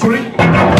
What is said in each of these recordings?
three.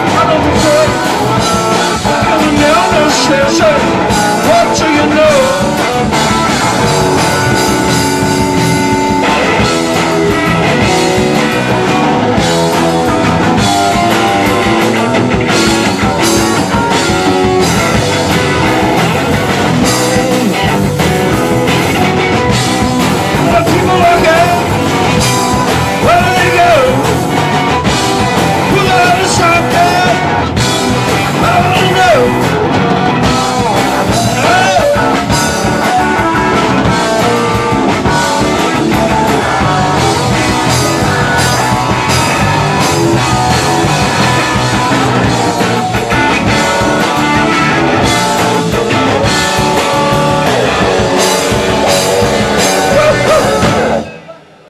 people are dead.